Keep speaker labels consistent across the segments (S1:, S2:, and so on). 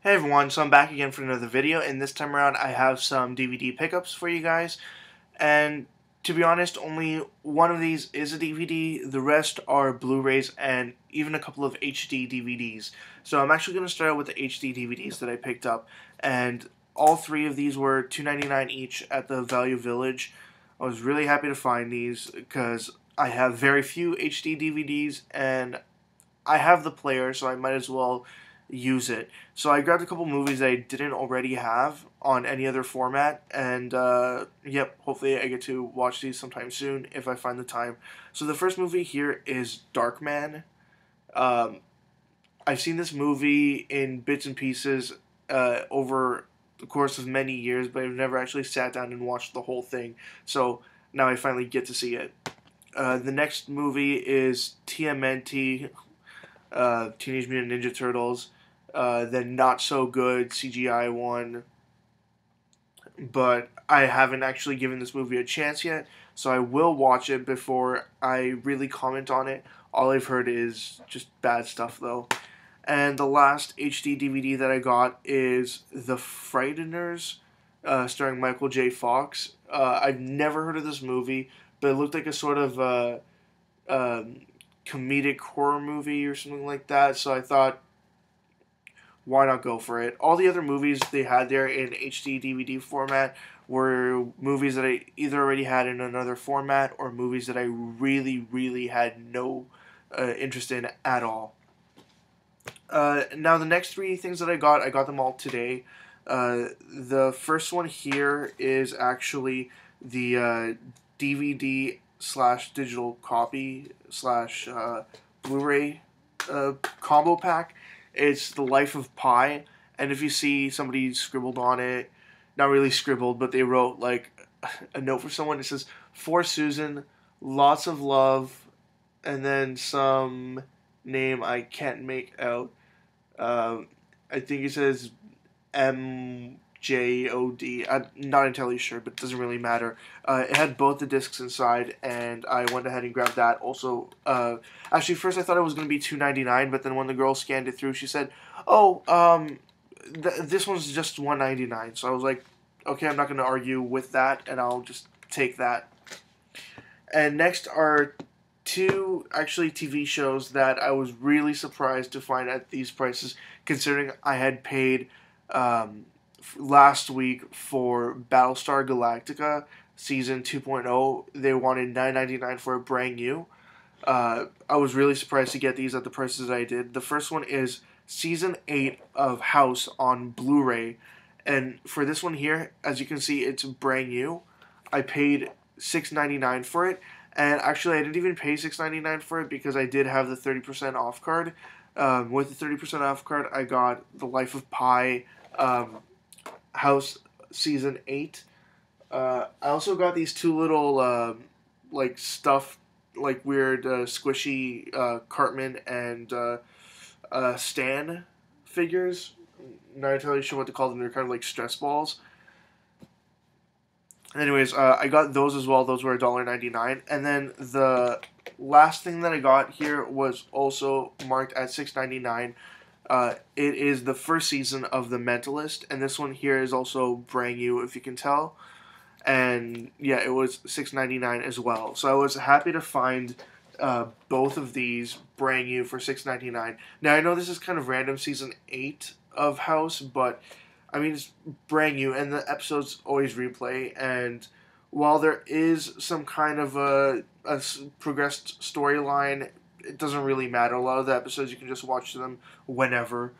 S1: Hey everyone, so I'm back again for another video, and this time around I have some DVD pickups for you guys. And to be honest, only one of these is a DVD, the rest are Blu-rays and even a couple of HD DVDs. So I'm actually going to start out with the HD DVDs that I picked up, and all three of these were $2.99 each at the Value Village. I was really happy to find these because I have very few HD DVDs, and I have the player, so I might as well use it. So I grabbed a couple movies I didn't already have on any other format, and uh, yep, hopefully I get to watch these sometime soon if I find the time. So the first movie here is Darkman. Um, I've seen this movie in bits and pieces uh, over the course of many years, but I've never actually sat down and watched the whole thing. So now I finally get to see it. Uh, the next movie is TMNT, uh, Teenage Mutant Ninja Turtles uh, the not so good CGI one. But I haven't actually given this movie a chance yet, so I will watch it before I really comment on it. All I've heard is just bad stuff though. And the last HD DVD that I got is The Frighteners, uh, starring Michael J. Fox. Uh, I've never heard of this movie, but it looked like a sort of uh, um, comedic horror movie or something like that. So I thought why not go for it? All the other movies they had there in HD DVD format were movies that I either already had in another format or movies that I really, really had no uh, interest in at all. Uh, now, the next three things that I got, I got them all today. Uh, the first one here is actually the uh, DVD slash digital copy slash uh, Blu-ray uh, combo pack it's the life of Pi, and if you see somebody scribbled on it, not really scribbled, but they wrote like a note for someone. It says for Susan, lots of love, and then some name I can't make out. Um, I think it says M J O D. I'm not entirely sure, but it doesn't really matter. Uh, it had both the discs inside, and I went ahead and grabbed that. Also, uh, actually, first I thought it was going to be two ninety nine, but then when the girl scanned it through, she said, "Oh, um, th- this one's just one ninety nine. So I was like, "Okay, I'm not going to argue with that, and I'll just take that." And next are two actually TV shows that I was really surprised to find at these prices, considering I had paid. Um, last week for Battlestar Galactica season 2.0. They wanted 9.99 for a brand new. Uh, I was really surprised to get these at the prices that I did. The first one is season 8 of House on Blu-ray. And for this one here, as you can see, it's brand new. I paid $6.99 for it. And actually, I didn't even pay $6.99 for it because I did have the 30% off card. Um, with the 30% off card, I got The Life of Pi, um, House season eight. Uh, I also got these two little uh, like stuff, like weird uh, squishy uh, Cartman and uh, uh, Stan figures. Not entirely sure what to call them. They're kind of like stress balls. Anyways, uh, I got those as well. Those were $1.99. And then the last thing that I got here was also marked at $6.99 uh, it is the first season of The Mentalist, and this one here is also brand new, if you can tell. And yeah, it was six ninety nine as well. So I was happy to find uh, both of these brand new for six ninety nine. Now I know this is kind of random, season eight of House, but I mean it's brand new, and the episodes always replay. And while there is some kind of a, a progressed storyline it doesn't really matter. A lot of the episodes you can just watch them whenever.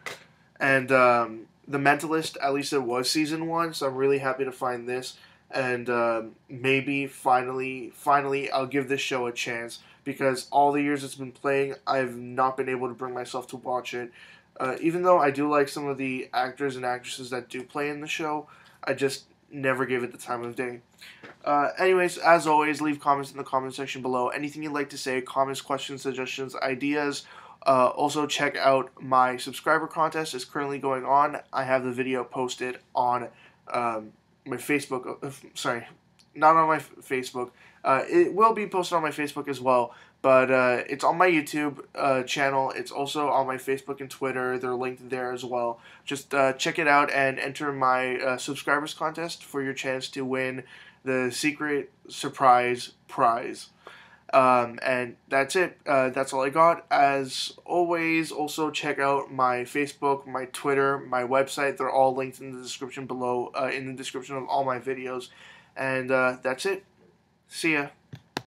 S1: And um, The Mentalist, at least it was season one, so I'm really happy to find this. And um, maybe finally, finally, I'll give this show a chance because all the years it's been playing, I've not been able to bring myself to watch it. Uh, even though I do like some of the actors and actresses that do play in the show, I just never give it the time of day. Uh, anyways, as always, leave comments in the comment section below. Anything you'd like to say, comments, questions, suggestions, ideas. Uh, also, check out my subscriber contest. is currently going on. I have the video posted on um, my Facebook. Uh, sorry, not on my Facebook. Uh, it will be posted on my Facebook as well, but uh, it's on my YouTube uh, channel. It's also on my Facebook and Twitter. They're linked there as well. Just uh, check it out and enter my uh, subscribers contest for your chance to win the secret surprise prize. Um, and that's it. Uh, that's all I got. As always, also check out my Facebook, my Twitter, my website. They're all linked in the description below, in the description of all my videos. And uh, that's it. See ya.